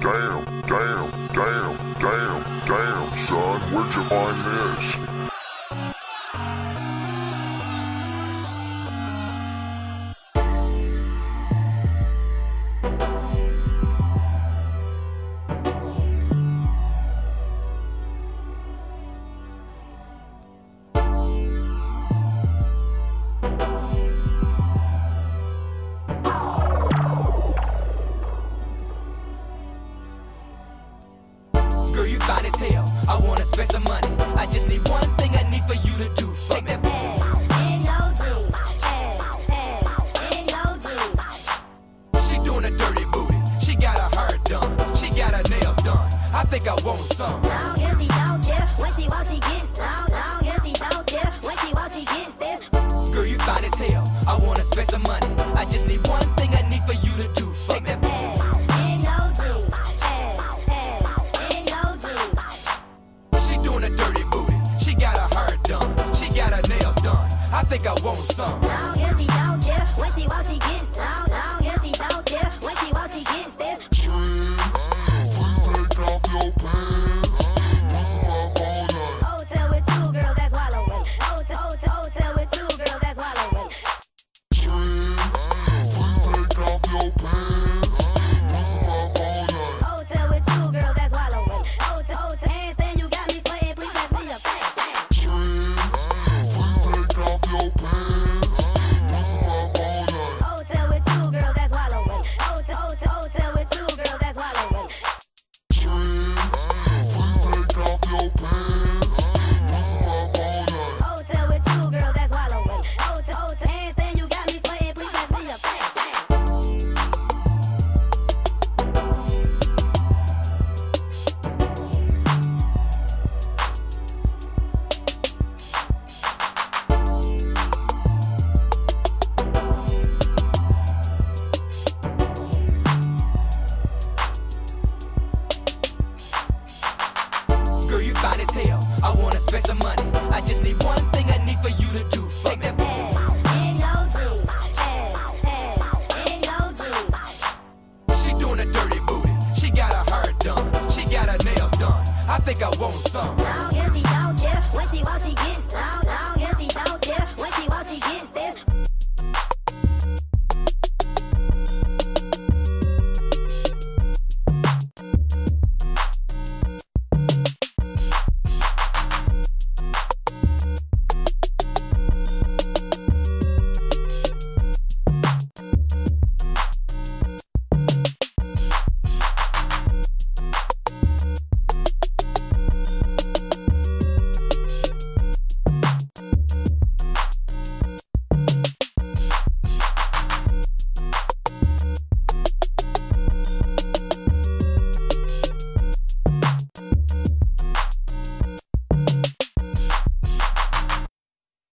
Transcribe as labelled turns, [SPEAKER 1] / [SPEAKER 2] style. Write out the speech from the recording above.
[SPEAKER 1] Damn, damn, damn, damn, damn, son, where'd you find this?
[SPEAKER 2] Girl, you fine as hell. I wanna spend some money. I just need one thing I need for you to do. Take that She doing a dirty booty. She got her hair done. She got her nails done. I think I want some. I don't guess he don't care when she wants against this. Girl, you fine as hell. I wanna spend some money. I think I want some.
[SPEAKER 1] Trends,
[SPEAKER 2] Spend some money. I just need one thing I need for you to do. Take that She doing a dirty booty. She got her hair done. She got her nails done. I think I want some.
[SPEAKER 3] When she walks, she gets down, down. Yeah, she don't care. When